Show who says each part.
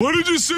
Speaker 1: What did you say?